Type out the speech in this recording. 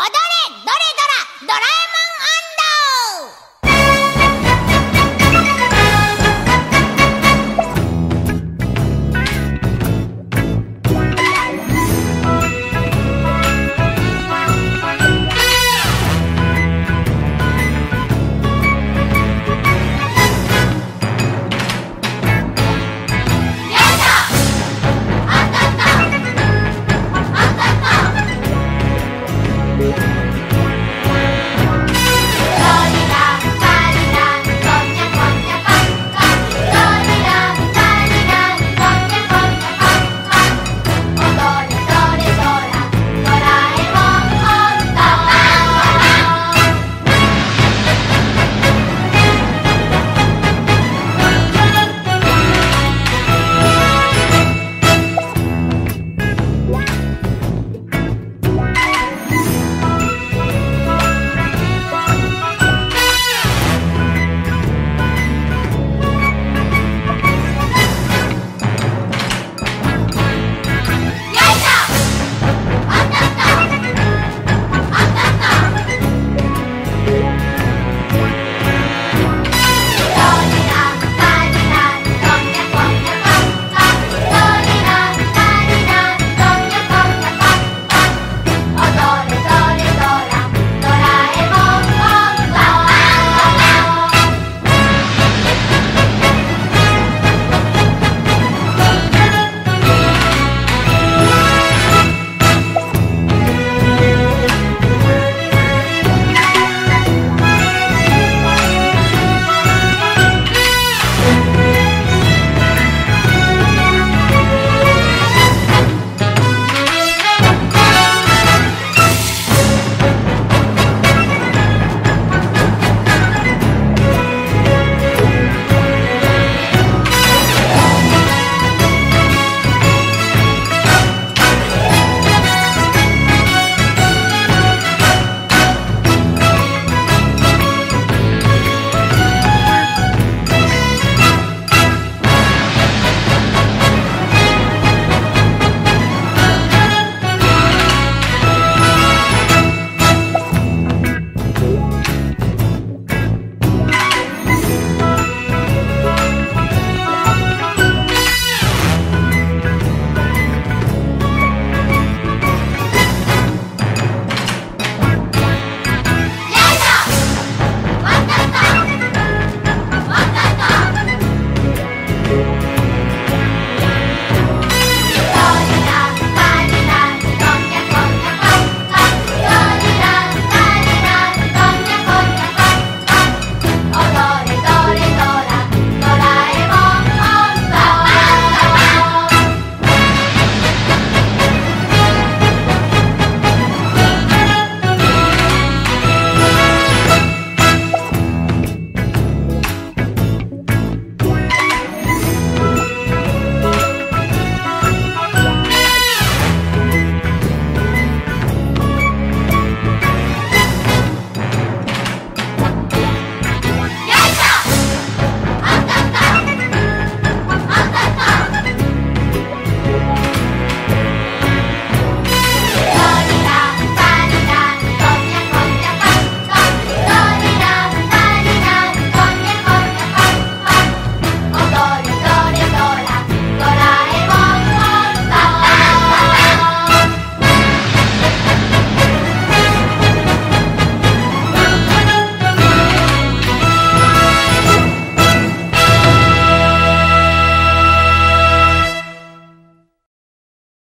踊れドれ